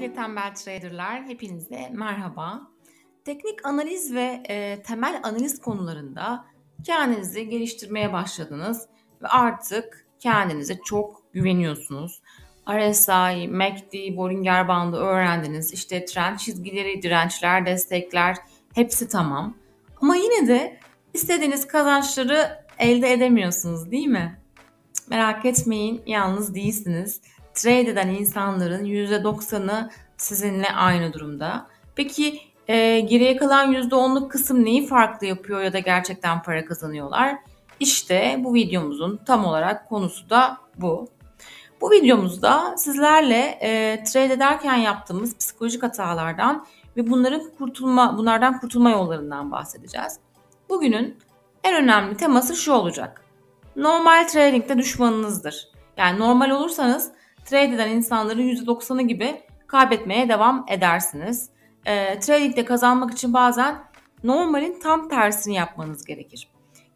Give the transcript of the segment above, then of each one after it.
Sevgili tembel traderlar, hepinize merhaba. Teknik analiz ve e, temel analiz konularında kendinizi geliştirmeye başladınız ve artık kendinize çok güveniyorsunuz. RSI, MACD, Bollinger Bandı öğrendiniz. İşte trend çizgileri, dirençler, destekler hepsi tamam. Ama yine de istediğiniz kazançları elde edemiyorsunuz değil mi? Merak etmeyin, yalnız değilsiniz trade eden insanların %90'ı sizinle aynı durumda. Peki e, geriye kalan %10'luk kısım neyi farklı yapıyor ya da gerçekten para kazanıyorlar? İşte bu videomuzun tam olarak konusu da bu. Bu videomuzda sizlerle e, trade ederken yaptığımız psikolojik hatalardan ve bunların kurtulma bunlardan kurtulma yollarından bahsedeceğiz. Bugünün en önemli teması şu olacak. Normal trading'de düşmanınızdır. Yani normal olursanız trade eden insanların %90'ı gibi kaybetmeye devam edersiniz. E, trading'de kazanmak için bazen normalin tam tersini yapmanız gerekir.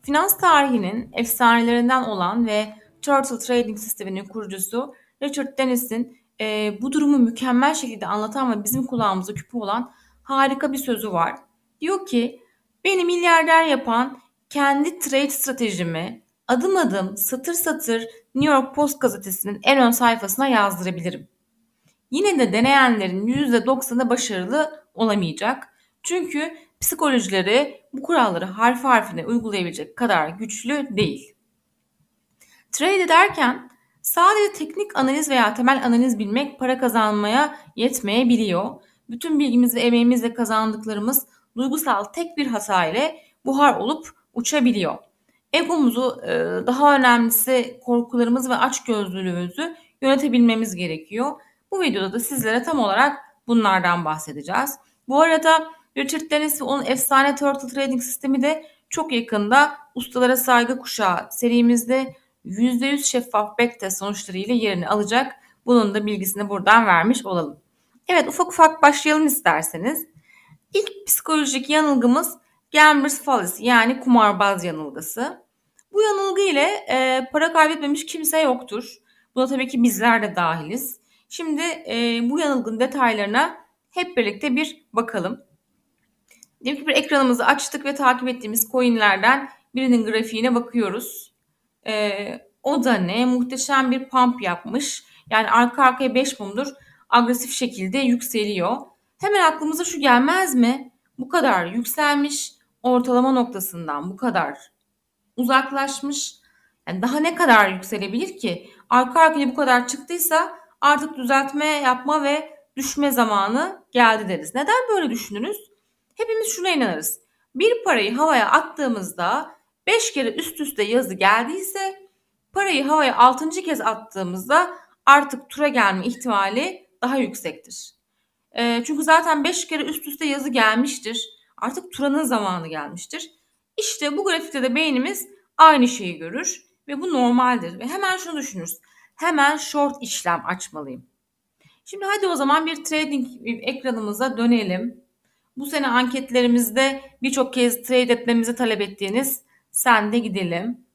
Finans tarihinin efsanelerinden olan ve Turtle Trading sisteminin kurucusu Richard Dennis'in e, bu durumu mükemmel şekilde anlatan ve bizim kulağımıza küpe olan harika bir sözü var. Diyor ki beni milyarder yapan kendi trade stratejimi adım adım satır satır New York Post gazetesinin en ön sayfasına yazdırabilirim. Yine de deneyenlerin %90'ı başarılı olamayacak. Çünkü psikolojileri bu kuralları harf harfine uygulayabilecek kadar güçlü değil. Trade ederken sadece teknik analiz veya temel analiz bilmek para kazanmaya yetmeyebiliyor. Bütün bilgimiz ve emeğimizle kazandıklarımız duygusal tek bir hata ile buhar olup uçabiliyor egomuzu e, daha önemlisi korkularımız ve açgözlülüğümüzü yönetebilmemiz gerekiyor. Bu videoda da sizlere tam olarak bunlardan bahsedeceğiz. Bu arada Richard Dennis ve onun efsane Turtle Trading sistemi de çok yakında Ustalara Saygı Kuşağı serimizde %100 şeffaf backtest sonuçlarıyla yerini alacak. Bunun da bilgisini buradan vermiş olalım. Evet ufak ufak başlayalım isterseniz. İlk psikolojik yanılgımız Gambler's Fallacy yani kumarbaz yanılgısı. Bu yanılgı ile e, para kaybetmemiş kimse yoktur. Buna tabii ki bizler de dahiliz. Şimdi e, bu yanılgının detaylarına hep birlikte bir bakalım. Diyelim ki bir ekranımızı açtık ve takip ettiğimiz coinlerden birinin grafiğine bakıyoruz. E, o da ne? Muhteşem bir pump yapmış. Yani arka arkaya 5 mumdur agresif şekilde yükseliyor. Hemen aklımıza şu gelmez mi? Bu kadar yükselmiş ortalama noktasından bu kadar uzaklaşmış. Yani daha ne kadar yükselebilir ki? Arka arkaya bu kadar çıktıysa artık düzeltme yapma ve düşme zamanı geldi deriz. Neden böyle düşünürüz? Hepimiz şuna inanırız. Bir parayı havaya attığımızda 5 kere üst üste yazı geldiyse parayı havaya 6. kez attığımızda artık tura gelme ihtimali daha yüksektir. E, çünkü zaten 5 kere üst üste yazı gelmiştir. Artık turanın zamanı gelmiştir. İşte bu grafikte de beynimiz aynı şeyi görür ve bu normaldir. Ve hemen şunu düşünürüz. Hemen short işlem açmalıyım. Şimdi hadi o zaman bir trading ekranımıza dönelim. Bu sene anketlerimizde birçok kez trade etmemizi talep ettiğiniz sende gidelim.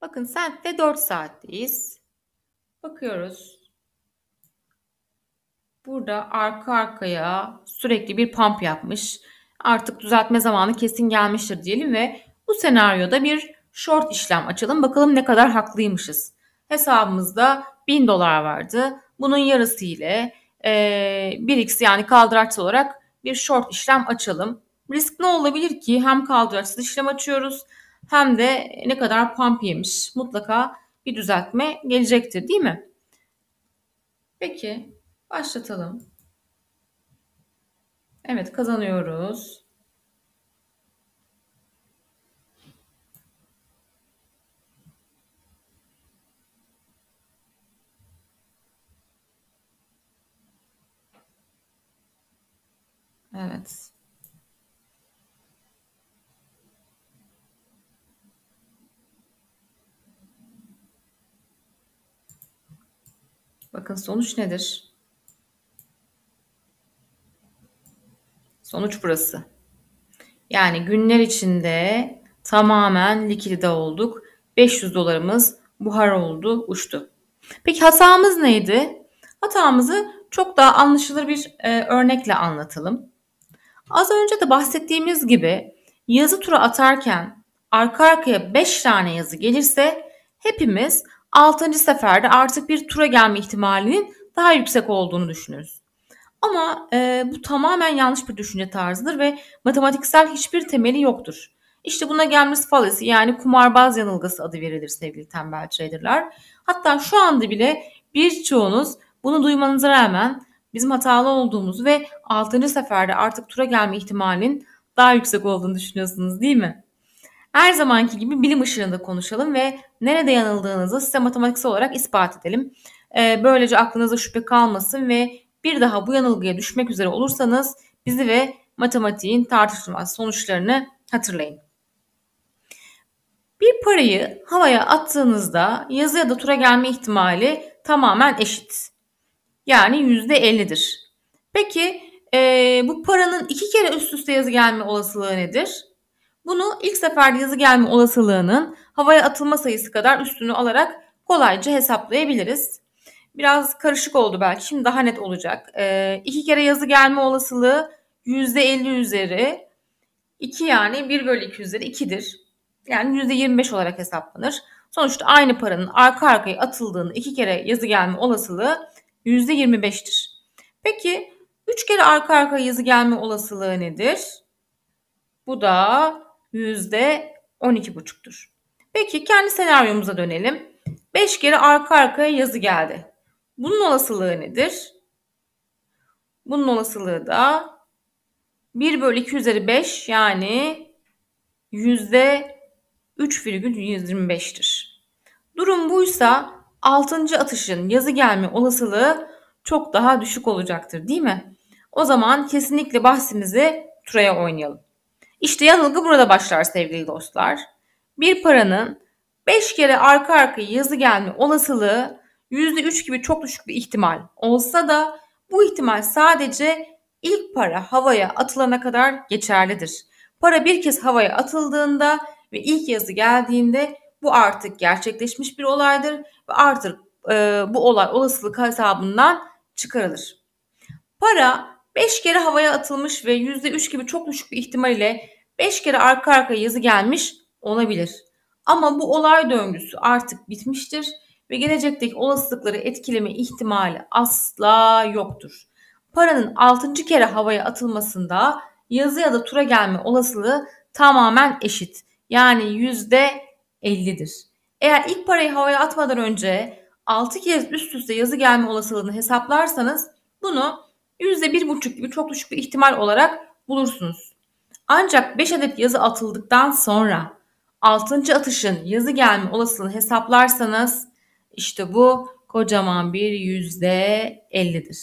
Bakın sentte 4 saatteyiz. Bakıyoruz. Burada arka arkaya sürekli bir pump yapmış artık düzeltme zamanı kesin gelmiştir diyelim ve bu senaryoda bir short işlem açalım. Bakalım ne kadar haklıymışız. Hesabımızda 1000 dolar vardı. Bunun yarısı ile e, 1x yani kaldıraçsız olarak bir short işlem açalım. Risk ne olabilir ki? Hem kaldıraçsız işlem açıyoruz hem de ne kadar pump yemiş. Mutlaka bir düzeltme gelecektir değil mi? Peki başlatalım. Evet kazanıyoruz. Evet. Bakın sonuç nedir? Sonuç burası. Yani günler içinde tamamen likide olduk. 500 dolarımız buhar oldu, uçtu. Peki hatamız neydi? Hatamızı çok daha anlaşılır bir e, örnekle anlatalım. Az önce de bahsettiğimiz gibi yazı tura atarken arka arkaya 5 tane yazı gelirse hepimiz 6. seferde artık bir tura gelme ihtimalinin daha yüksek olduğunu düşünürüz. Ama e, bu tamamen yanlış bir düşünce tarzıdır ve matematiksel hiçbir temeli yoktur. İşte buna gelmiş fallacy yani kumarbaz yanılgısı adı verilir sevgili tembel traderlar. Hatta şu anda bile birçoğunuz bunu duymanıza rağmen bizim hatalı olduğumuz ve 6. seferde artık tura gelme ihtimalinin daha yüksek olduğunu düşünüyorsunuz değil mi? Her zamanki gibi bilim ışığında konuşalım ve nerede yanıldığınızı size matematiksel olarak ispat edelim. Ee, böylece aklınıza şüphe kalmasın ve bir daha bu yanılgıya düşmek üzere olursanız bizi ve matematiğin tartışılmaz sonuçlarını hatırlayın. Bir parayı havaya attığınızda yazı ya da tura gelme ihtimali tamamen eşit. Yani %50'dir. Peki e, bu paranın iki kere üst üste yazı gelme olasılığı nedir? Bunu ilk seferde yazı gelme olasılığının havaya atılma sayısı kadar üstünü alarak kolayca hesaplayabiliriz. Biraz karışık oldu belki. Şimdi daha net olacak. E, iki kere yazı gelme olasılığı %50 üzeri 2 yani 1 bölü 2 üzeri 2'dir. Yani %25 olarak hesaplanır. Sonuçta aynı paranın arka arkaya atıldığını iki kere yazı gelme olasılığı %25'tir. Peki 3 kere arka arkaya yazı gelme olasılığı nedir? Bu da %12,5'tur. Peki kendi senaryomuza dönelim. 5 kere arka arkaya yazı geldi. Bunun olasılığı nedir? Bunun olasılığı da 1 bölü 2 üzeri 5 yani %3,125'tir. Durum buysa 6. atışın yazı gelme olasılığı çok daha düşük olacaktır değil mi? O zaman kesinlikle bahsimizi turaya oynayalım. İşte yanılgı burada başlar sevgili dostlar. Bir paranın 5 kere arka arkaya yazı gelme olasılığı %3 gibi çok düşük bir ihtimal olsa da bu ihtimal sadece ilk para havaya atılana kadar geçerlidir. Para bir kez havaya atıldığında ve ilk yazı geldiğinde bu artık gerçekleşmiş bir olaydır ve artık e, bu olay olasılık hesabından çıkarılır. Para 5 kere havaya atılmış ve %3 gibi çok düşük bir ihtimal ile 5 kere arka arkaya yazı gelmiş olabilir. Ama bu olay döngüsü artık bitmiştir ve gelecekteki olasılıkları etkileme ihtimali asla yoktur. Paranın 6. kere havaya atılmasında yazı ya da tura gelme olasılığı tamamen eşit. Yani %50'dir. Eğer ilk parayı havaya atmadan önce 6 kez üst üste yazı gelme olasılığını hesaplarsanız bunu %1,5 gibi çok düşük bir ihtimal olarak bulursunuz. Ancak 5 adet yazı atıldıktan sonra 6. atışın yazı gelme olasılığını hesaplarsanız işte bu kocaman bir %50'dir.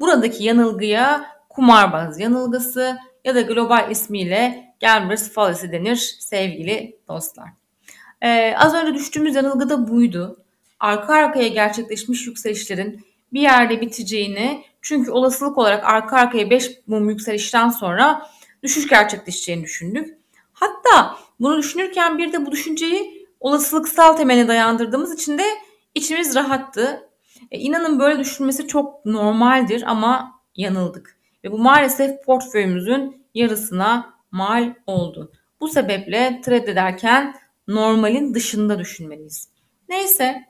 Buradaki yanılgıya kumarbaz yanılgısı ya da global ismiyle Gambler's Fallacy denir sevgili dostlar. Ee, az önce düştüğümüz yanılgı da buydu. Arka arkaya gerçekleşmiş yükselişlerin bir yerde biteceğini çünkü olasılık olarak arka arkaya 5 mum yükselişten sonra düşüş gerçekleşeceğini düşündük. Hatta bunu düşünürken bir de bu düşünceyi olasılıksal temele dayandırdığımız için de içimiz rahattı. E, inanın böyle düşünmesi çok normaldir ama yanıldık. Ve bu maalesef portföyümüzün yarısına mal oldu. Bu sebeple trade ederken normalin dışında düşünmeliyiz. Neyse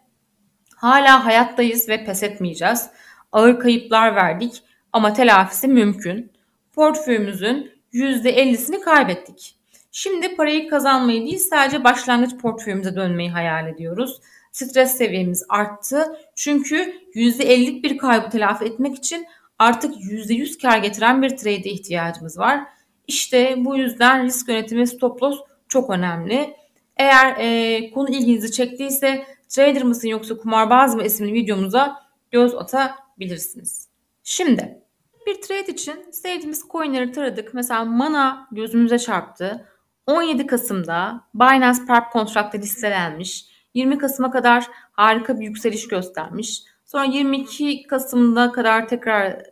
hala hayattayız ve pes etmeyeceğiz. Ağır kayıplar verdik ama telafisi mümkün. Portföyümüzün %50'sini kaybettik. Şimdi parayı kazanmayı değil sadece başlangıç portföyümüze dönmeyi hayal ediyoruz. Stres seviyemiz arttı. Çünkü %50'lik bir kaybı telafi etmek için artık %100 kar getiren bir trade'e ihtiyacımız var. İşte bu yüzden risk yönetimi stop loss çok önemli. Eğer e, konu ilginizi çektiyse trader mısın yoksa kumarbaz mı isimli videomuza göz atabilirsiniz. Şimdi bir trade için sevdiğimiz coinleri taradık. Mesela Mana gözümüze çarptı. 17 Kasım'da Binance Perp kontrakta listelenmiş. 20 Kasım'a kadar harika bir yükseliş göstermiş. Sonra 22 Kasım'da kadar tekrar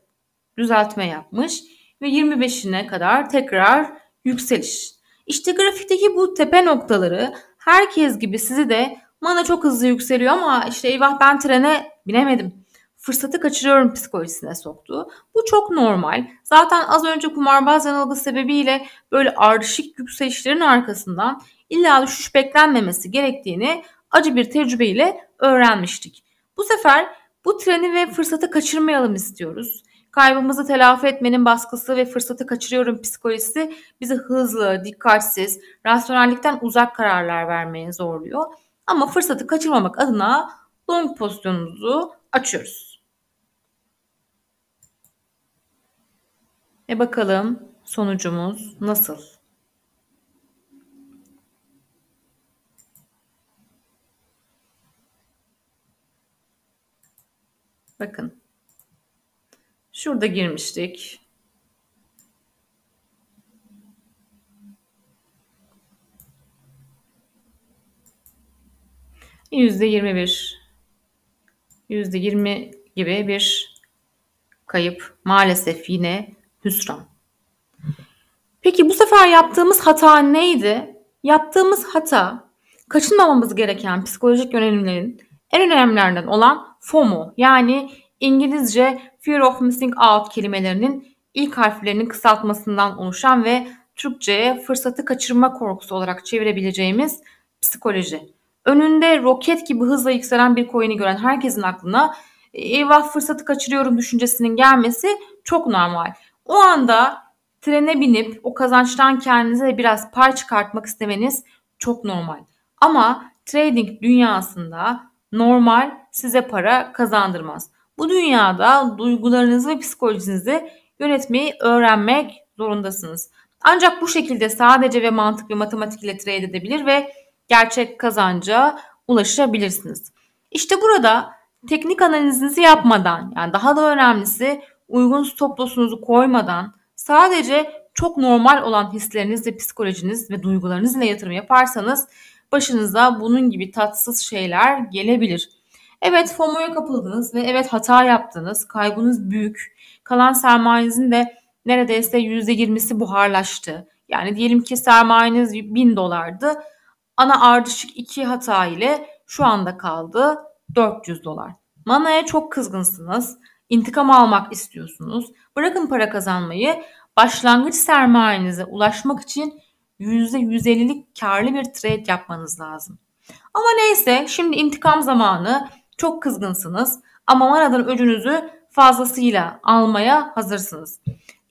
düzeltme yapmış ve 25'ine kadar tekrar yükseliş. İşte grafikteki bu tepe noktaları herkes gibi sizi de mana çok hızlı yükseliyor ama işte eyvah ben trene binemedim. fırsatı kaçırıyorum psikolojisine soktu. Bu çok normal. Zaten az önce kumarbaz yanılgısı sebebiyle böyle ardışık yükselişlerin arkasından illa düşüş beklenmemesi gerektiğini acı bir tecrübeyle öğrenmiştik. Bu sefer bu treni ve fırsatı kaçırmayalım istiyoruz. Kaybımızı telafi etmenin baskısı ve fırsatı kaçırıyorum psikolojisi bizi hızlı, dikkatsiz, rasyonellikten uzak kararlar vermeye zorluyor. Ama fırsatı kaçırmamak adına long pozisyonumuzu açıyoruz. Ve bakalım sonucumuz nasıl? Bakın. Şurada girmiştik. Yüzde yirmi bir. Yüzde yirmi gibi bir kayıp. Maalesef yine hüsran. Peki bu sefer yaptığımız hata neydi? Yaptığımız hata kaçınmamamız gereken psikolojik yönelimlerin en önemlilerinden olan FOMO yani İngilizce Fear of Missing Out kelimelerinin ilk harflerinin kısaltmasından oluşan ve Türkçe'ye fırsatı kaçırma korkusu olarak çevirebileceğimiz psikoloji. Önünde roket gibi hızla yükselen bir coin'i gören herkesin aklına eyvah fırsatı kaçırıyorum düşüncesinin gelmesi çok normal. O anda trene binip o kazançtan kendinize biraz pay çıkartmak istemeniz çok normal. Ama trading dünyasında normal size para kazandırmaz. Bu dünyada duygularınızı ve psikolojinizi yönetmeyi öğrenmek zorundasınız. Ancak bu şekilde sadece ve mantık ve matematik ile trade edebilir ve gerçek kazanca ulaşabilirsiniz. İşte burada teknik analizinizi yapmadan yani daha da önemlisi uygun stop loss'unuzu koymadan sadece çok normal olan hisleriniz ve psikolojiniz ve duygularınızla yatırım yaparsanız başınıza bunun gibi tatsız şeyler gelebilir. Evet FOMO'ya kapıldınız ve evet hata yaptınız. Kaybınız büyük. Kalan sermayenizin de neredeyse %20'si buharlaştı. Yani diyelim ki sermayeniz 1000 dolardı. Ana ardışık iki hata ile şu anda kaldı 400 dolar. Mana'ya çok kızgınsınız. İntikam almak istiyorsunuz. Bırakın para kazanmayı. Başlangıç sermayenize ulaşmak için %150'lik karlı bir trade yapmanız lazım. Ama neyse şimdi intikam zamanı çok kızgınsınız ama manadan öcünüzü fazlasıyla almaya hazırsınız.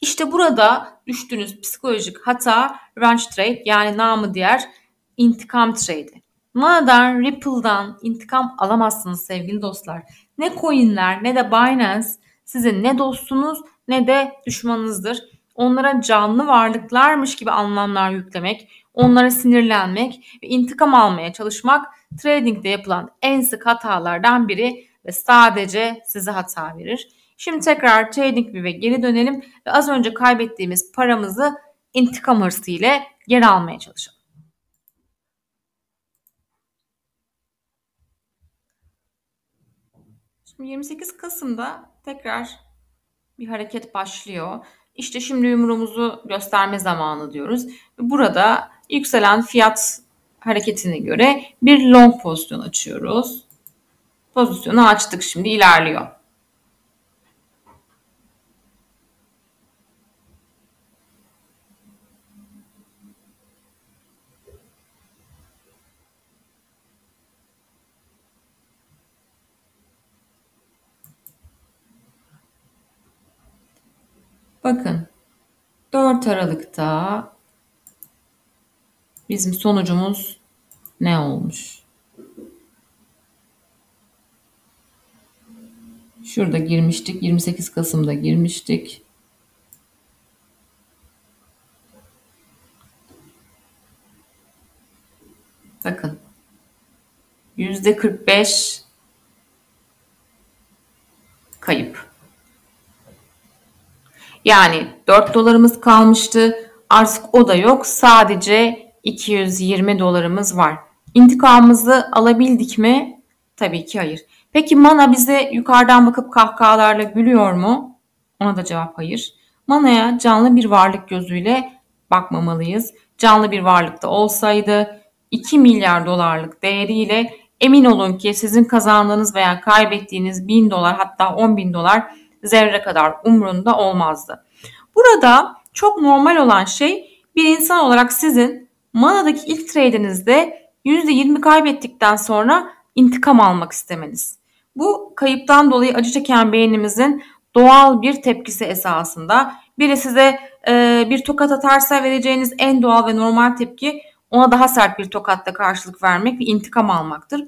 İşte burada düştüğünüz psikolojik hata range trade yani namı diğer intikam trade'i. Manadan, Ripple'dan intikam alamazsınız sevgili dostlar. Ne coinler ne de Binance sizin ne dostunuz ne de düşmanınızdır. Onlara canlı varlıklarmış gibi anlamlar yüklemek, onlara sinirlenmek ve intikam almaya çalışmak tradingde yapılan en sık hatalardan biri ve sadece size hata verir. Şimdi tekrar trading ve geri dönelim ve az önce kaybettiğimiz paramızı intikam hırsı ile geri almaya çalışalım. Şimdi 28 Kasım'da tekrar bir hareket başlıyor. İşte şimdi yumruğumuzu gösterme zamanı diyoruz. Burada yükselen fiyat hareketine göre bir long pozisyon açıyoruz. Pozisyonu açtık şimdi ilerliyor. Bakın 4 Aralık'ta bizim sonucumuz ne olmuş? Şurada girmiştik. 28 Kasım'da girmiştik. Bakın. Yüzde 45 kayıp. Yani 4 dolarımız kalmıştı. Artık o da yok. Sadece 220 dolarımız var. İntikamımızı alabildik mi? Tabii ki hayır. Peki Mana bize yukarıdan bakıp kahkahalarla gülüyor mu? Ona da cevap hayır. Mana'ya canlı bir varlık gözüyle bakmamalıyız. Canlı bir varlıkta olsaydı 2 milyar dolarlık değeriyle emin olun ki sizin kazandığınız veya kaybettiğiniz 1000 dolar hatta 10 bin dolar zerre kadar umrunda olmazdı. Burada çok normal olan şey bir insan olarak sizin manadaki ilk trade'inizde %20 kaybettikten sonra intikam almak istemeniz. Bu kayıptan dolayı acı çeken beynimizin doğal bir tepkisi esasında. Biri size e, bir tokat atarsa vereceğiniz en doğal ve normal tepki ona daha sert bir tokatla karşılık vermek ve intikam almaktır.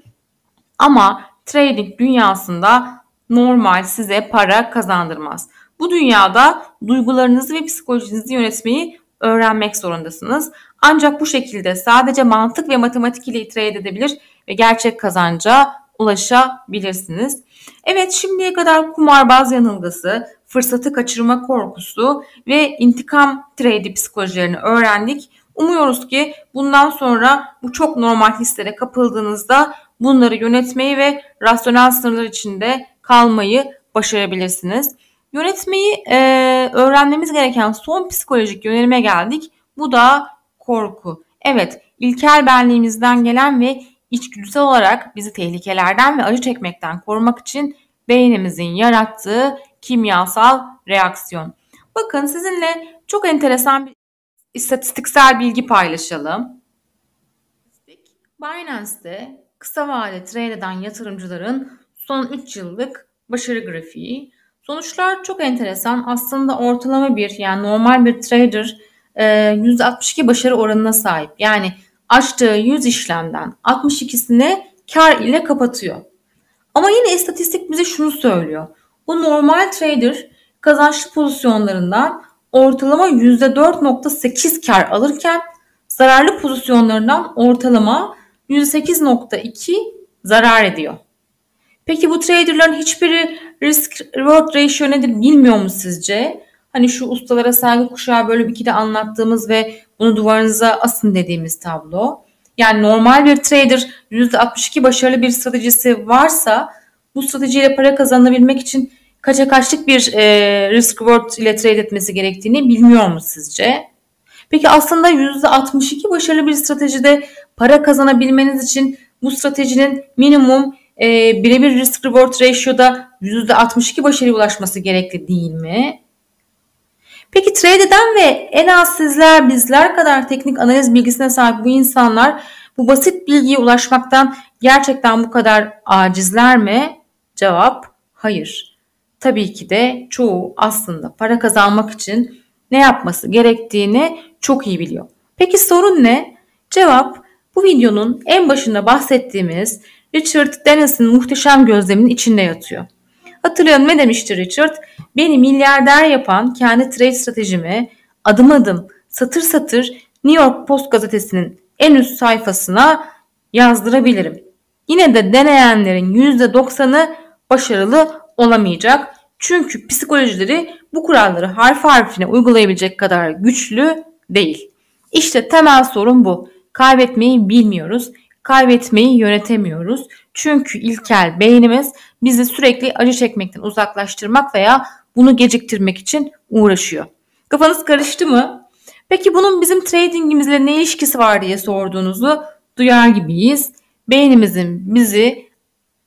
Ama trading dünyasında normal size para kazandırmaz. Bu dünyada duygularınızı ve psikolojinizi yönetmeyi öğrenmek zorundasınız. Ancak bu şekilde sadece mantık ve matematik ile trade edebilir ve gerçek kazanca ulaşabilirsiniz. Evet şimdiye kadar kumarbaz yanılgısı, fırsatı kaçırma korkusu ve intikam trade psikolojilerini öğrendik. Umuyoruz ki bundan sonra bu çok normal hislere kapıldığınızda bunları yönetmeyi ve rasyonel sınırlar içinde kalmayı başarabilirsiniz. Yönetmeyi e, öğrenmemiz gereken son psikolojik yönelime geldik. Bu da korku. Evet, ilkel benliğimizden gelen ve içgüdüsel olarak bizi tehlikelerden ve acı çekmekten korumak için beynimizin yarattığı kimyasal reaksiyon. Bakın sizinle çok enteresan bir istatistiksel bilgi paylaşalım. Binance'de kısa vade trade eden yatırımcıların son 3 yıllık başarı grafiği. Sonuçlar çok enteresan. Aslında ortalama bir yani normal bir trader %62 e, başarı oranına sahip. Yani açtığı 100 işlemden 62'sini kar ile kapatıyor. Ama yine istatistik bize şunu söylüyor. Bu normal trader kazançlı pozisyonlarından ortalama %4.8 kar alırken zararlı pozisyonlarından ortalama %8.2 zarar ediyor. Peki bu traderların hiçbiri risk reward ratio nedir bilmiyor mu sizce? Hani şu ustalara saygı kuşağı bölüm 2'de anlattığımız ve bunu duvarınıza asın dediğimiz tablo. Yani normal bir trader %62 başarılı bir stratejisi varsa bu stratejiyle para kazanabilmek için kaça kaçlık bir e, risk reward ile trade etmesi gerektiğini bilmiyor mu sizce? Peki aslında %62 başarılı bir stratejide para kazanabilmeniz için bu stratejinin minimum e, birebir risk reward ratio'da %62 başarıya ulaşması gerekli değil mi? Peki trade eden ve en az sizler bizler kadar teknik analiz bilgisine sahip bu insanlar bu basit bilgiye ulaşmaktan gerçekten bu kadar acizler mi? Cevap hayır. Tabii ki de çoğu aslında para kazanmak için ne yapması gerektiğini çok iyi biliyor. Peki sorun ne? Cevap bu videonun en başında bahsettiğimiz Richard Dennis'in muhteşem gözleminin içinde yatıyor. Hatırlayın ne demişti Richard? Beni milyarder yapan kendi trade stratejimi adım adım satır satır New York Post gazetesinin en üst sayfasına yazdırabilirim. Yine de deneyenlerin %90'ı başarılı olamayacak. Çünkü psikolojileri bu kuralları harf harfine uygulayabilecek kadar güçlü değil. İşte temel sorun bu. Kaybetmeyi bilmiyoruz. Kaybetmeyi yönetemiyoruz. Çünkü ilkel beynimiz bizi sürekli acı çekmekten uzaklaştırmak veya bunu geciktirmek için uğraşıyor. Kafanız karıştı mı? Peki bunun bizim tradingimizle ne ilişkisi var diye sorduğunuzu duyar gibiyiz. Beynimizin bizi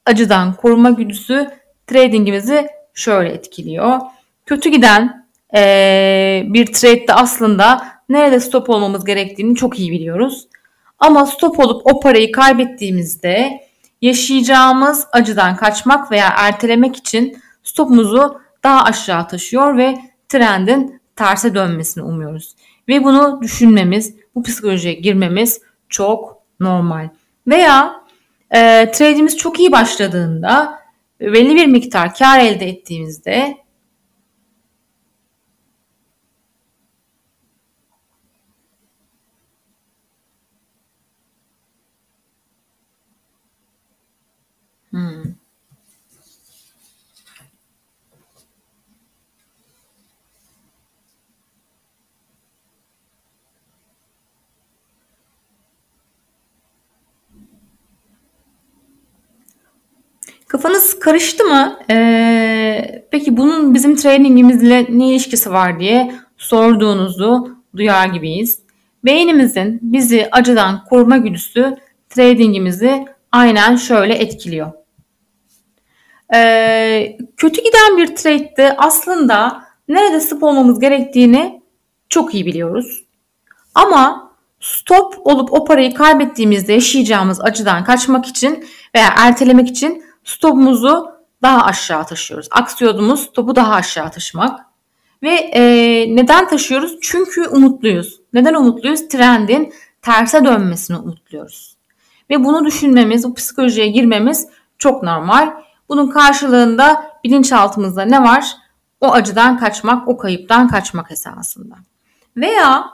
acıdan koruma güdüsü tradingimizi şöyle etkiliyor. Kötü giden ee, bir trade'de aslında nerede stop olmamız gerektiğini çok iyi biliyoruz. Ama stop olup o parayı kaybettiğimizde yaşayacağımız acıdan kaçmak veya ertelemek için stopumuzu daha aşağı taşıyor ve trendin terse dönmesini umuyoruz. Ve bunu düşünmemiz, bu psikolojiye girmemiz çok normal. Veya e, trade'imiz çok iyi başladığında belli bir miktar kar elde ettiğimizde Hmm. Kafanız karıştı mı? Ee, peki bunun bizim trainingimizle ne ilişkisi var diye sorduğunuzu duyar gibiyiz. Beynimizin bizi acıdan koruma güdüsü tradingimizi aynen şöyle etkiliyor. Ee, kötü giden bir trade'de aslında nerede stop olmamız gerektiğini çok iyi biliyoruz. Ama stop olup o parayı kaybettiğimizde yaşayacağımız acıdan kaçmak için veya ertelemek için stopumuzu daha aşağı taşıyoruz. Aksiyonumuz stopu daha aşağı taşımak. Ve e, neden taşıyoruz? Çünkü umutluyuz. Neden umutluyuz? Trendin terse dönmesini umutluyoruz. Ve bunu düşünmemiz, bu psikolojiye girmemiz çok normal. Bunun karşılığında bilinçaltımızda ne var? O acıdan kaçmak, o kayıptan kaçmak esasında. Veya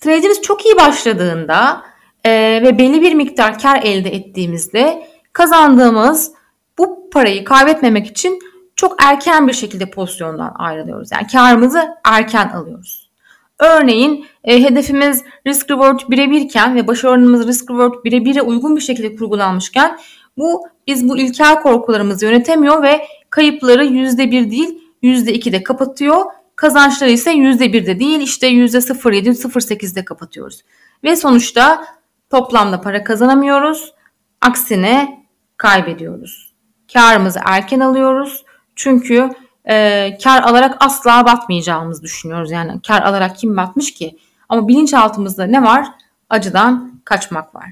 trade'imiz çok iyi başladığında e, ve belli bir miktar kar elde ettiğimizde kazandığımız bu parayı kaybetmemek için çok erken bir şekilde pozisyondan ayrılıyoruz. Yani karımızı erken alıyoruz. Örneğin e, hedefimiz risk reward birebirken ve başarımız risk reward birebire uygun bir şekilde kurgulanmışken bu biz bu ilkel korkularımızı yönetemiyor ve kayıpları %1 değil %2'de kapatıyor. Kazançları ise %1'de değil işte %0.7 0.8'de kapatıyoruz. Ve sonuçta toplamda para kazanamıyoruz. Aksine kaybediyoruz. Karımızı erken alıyoruz. Çünkü e, kar alarak asla batmayacağımızı düşünüyoruz. Yani kar alarak kim batmış ki? Ama bilinçaltımızda ne var? Acıdan kaçmak var.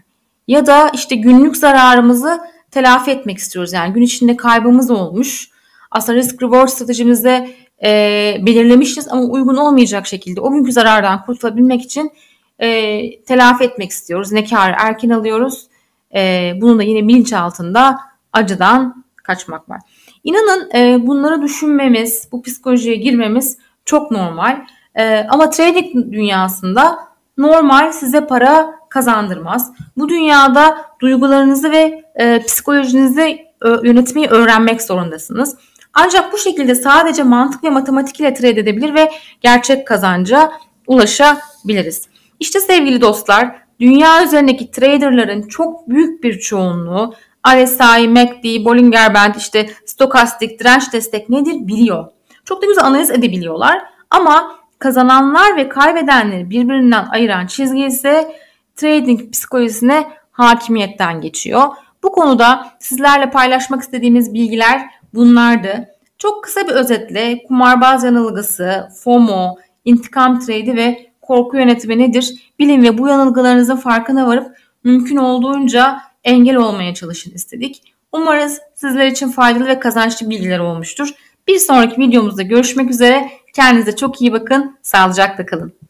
Ya da işte günlük zararımızı telafi etmek istiyoruz. Yani gün içinde kaybımız olmuş. Aslında risk reward stratejimizde e, belirlemişiz ama uygun olmayacak şekilde o günkü zarardan kurtulabilmek için e, telafi etmek istiyoruz. Ne karı erken alıyoruz. E, bunun da yine bilinç altında acıdan kaçmak var. İnanın e, bunları düşünmemiz, bu psikolojiye girmemiz çok normal. E, ama trading dünyasında normal size para kazandırmaz. Bu dünyada duygularınızı ve e, psikolojinizi e, yönetmeyi öğrenmek zorundasınız. Ancak bu şekilde sadece mantık ve matematik ile trade edebilir ve gerçek kazanca ulaşabiliriz. İşte sevgili dostlar, dünya üzerindeki traderların çok büyük bir çoğunluğu RSI, MACD, Bollinger Band, işte stokastik, direnç destek nedir biliyor. Çok da güzel analiz edebiliyorlar ama kazananlar ve kaybedenleri birbirinden ayıran çizgi ise trading psikolojisine hakimiyetten geçiyor. Bu konuda sizlerle paylaşmak istediğimiz bilgiler bunlardı. Çok kısa bir özetle kumarbaz yanılgısı, FOMO, intikam trade ve korku yönetimi nedir? Bilin ve bu yanılgılarınızın farkına varıp mümkün olduğunca engel olmaya çalışın istedik. Umarız sizler için faydalı ve kazançlı bilgiler olmuştur. Bir sonraki videomuzda görüşmek üzere. Kendinize çok iyi bakın. Sağlıcakla kalın.